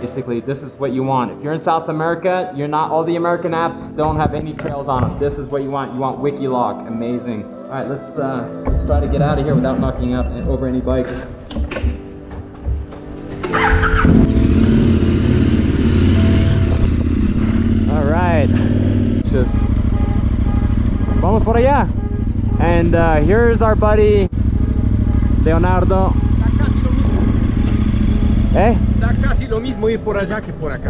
Basically, this is what you want. If you're in South America, you're not, all the American apps don't have any trails on them. This is what you want. You want Wikiloc, amazing. All right, let's, uh, let's try to get out of here without knocking out over any bikes. All right, just vamos por allá. And uh, here's our buddy Leonardo. Eh? Casi lo mismo ir por allá que por acá.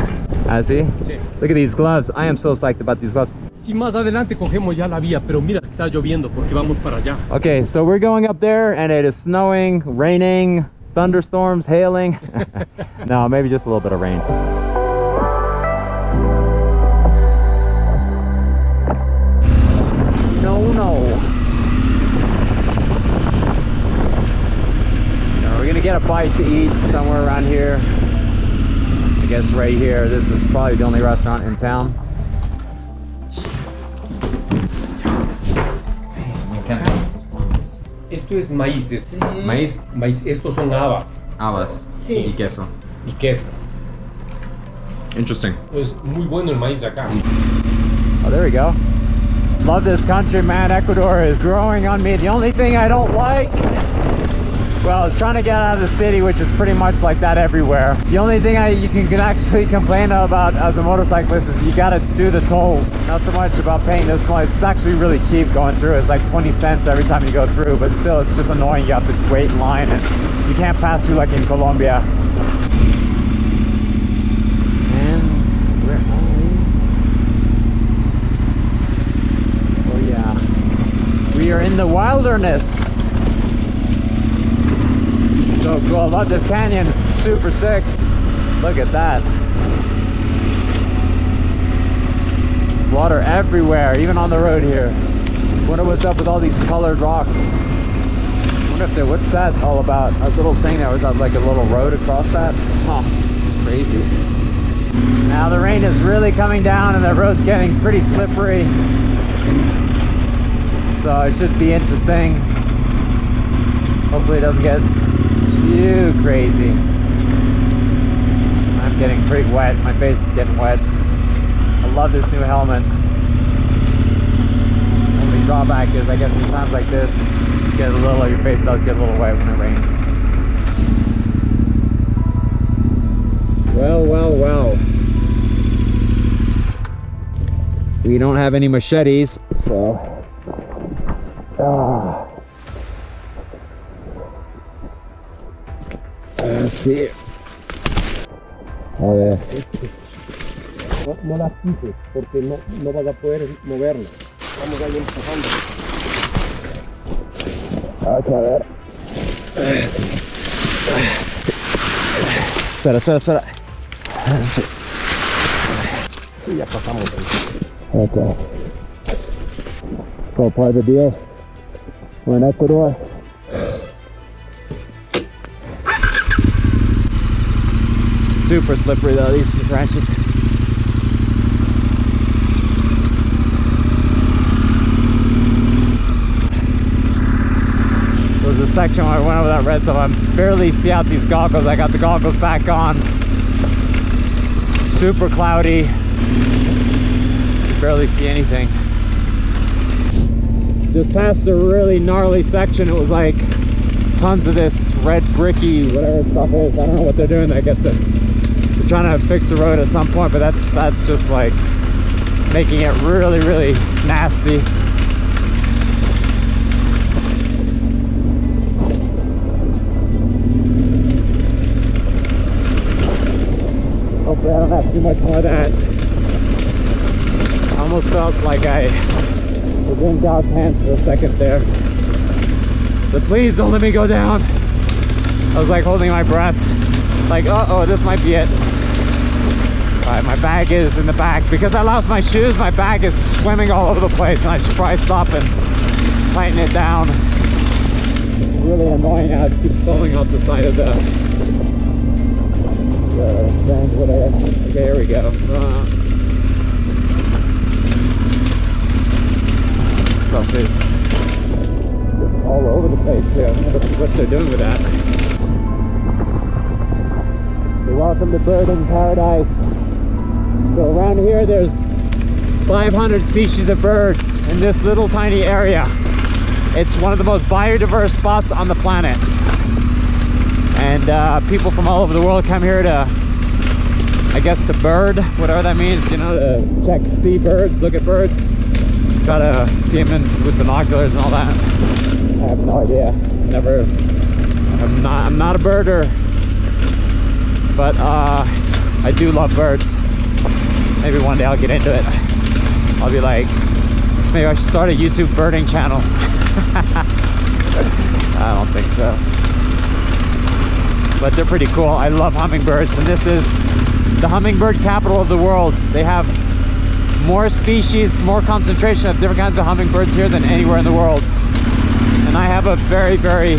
Ah, see? Sí. Look at these gloves. I am so psyched about these gloves. Si más adelante cogemos ya la vía, pero mira que está lloviendo porque vamos para allá. Okay, so we're going up there and it is snowing, raining, thunderstorms, hailing. no, maybe just a little bit of rain. Get a bite to eat somewhere around here. I guess right here. This is probably the only restaurant in town. Me encantan esos. Esto es maíces. Maíz, Maíz, estos son habas habas Sí. y queso. y queso. Interesting. Es muy bueno el maíz de acá. Oh, there we go. Love this country, man. Ecuador is growing on me. The only thing I don't like, well, trying to get out of the city, which is pretty much like that everywhere. The only thing I you can, actually complain about as a motorcyclist is you got to do the tolls. Not so much about paying this much. It's actually really cheap going through. It's like 20 cents every time you go through, but still, it's just annoying. You have to wait in line, and you can't pass through like in Colombia. Oh yeah. We are in the wilderness. Cool. I love this canyon. Super sick. Look at that. Water everywhere, even on the road here. Wonder what's up with all these colored rocks. Wonder if they, what's that all about? A little thing that was uh, like a little road across that? Huh. Crazy. Now the rain is really coming down and the road's getting pretty slippery. So it should be interesting. Hopefully it doesn't get too crazy. I'm getting pretty wet. My face is getting wet. I love this new helmet. Only drawback is I guess in times like this, you get a little, your face does get a little wet when it rains. Well, well, well. We don't have any machetes, so. Ah. Let's see. A ver. No, no las pises porque no, no vas a poder moverlas. Vamos ahí empujando. Ok, a ver. Espera, espera, espera. Sí. Sí, ya pasamos ahí. Okay. All part of the deal. We're Super slippery though, these branches. There was a section where I went over that red stuff. I barely see out these goggles. I got the goggles back on. Super cloudy. Barely see anything. Just past a really gnarly section, it was like tons of this red bricky, whatever stuff is. I don't know what they're doing. I guess it's they're trying to fix the road at some point, but that that's just like making it really, really nasty. Hopefully I don't have too much more of that. I almost felt like I was in God's hands for a second there. So please don't let me go down. I was like holding my breath. Like, uh-oh, this might be it. Right, my bag is in the back. Because I lost my shoes, my bag is swimming all over the place and I should probably stop and tighten it down. It's really annoying how it keeps falling off the side of the, the whatever. Okay, here we go. Uh, stuff is all over the place here. What, they're doing with that. welcome to birding paradise. So around here there's 500 species of birds in this little tiny area. It's one of the most biodiverse spots on the planet. And uh, people from all over the world come here to, I guess, to bird, whatever that means, you know, to check, see birds, look at birds, try to see them in, with binoculars and all that. I have no idea. Never, I'm not, I'm not a birder, but uh, I do love birds. Maybe one day I'll get into it. I'll be like, maybe I should start a YouTube birding channel. I don't think so. But they're pretty cool. I love hummingbirds, and this is the hummingbird capital of the world. They have more species, more concentration of different kinds of hummingbirds here than anywhere in the world. And I have a very, very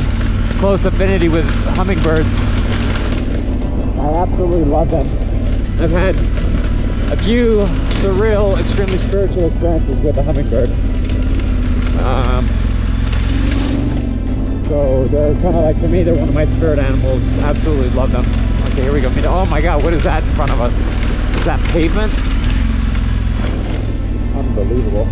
close affinity with hummingbirds. I absolutely love them. I've had a few surreal, extremely spiritual experiences with the hummingbird. Um, so they're kind of like, to me, they're one of my spirit animals. Absolutely love them. Okay, here we go. Oh my God, what is that in front of us? Is that pavement? Unbelievable.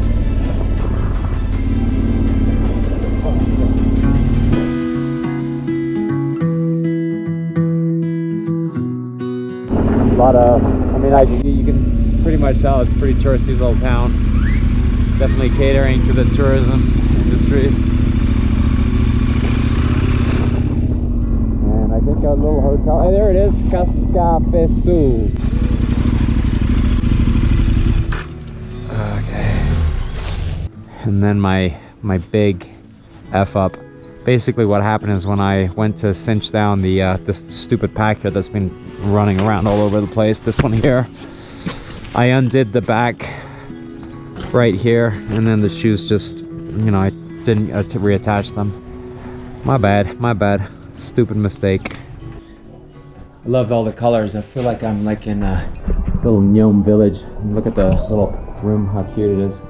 A lot of, mean, I, you can pretty much tell it's a pretty touristy little town. Definitely catering to the tourism industry. And I think a little hotel, hey, there it is, Cascafesu. Okay. And then my, my big F up. Basically what happened is when I went to cinch down the uh, this stupid pack here that's been running around all over the place, this one here, I undid the back right here and then the shoes just, you know, I didn't uh, reattach them. My bad, my bad. Stupid mistake. I love all the colors. I feel like I'm like in a little gnome village. Look at the little room, how cute it is.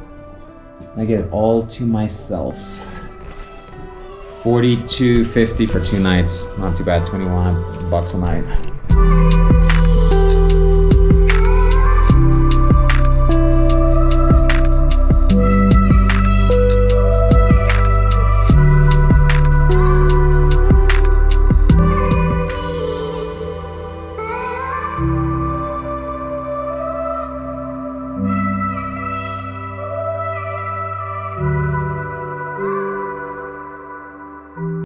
I get it all to myself. 42.50 for two nights. Not too bad, 21 bucks a night.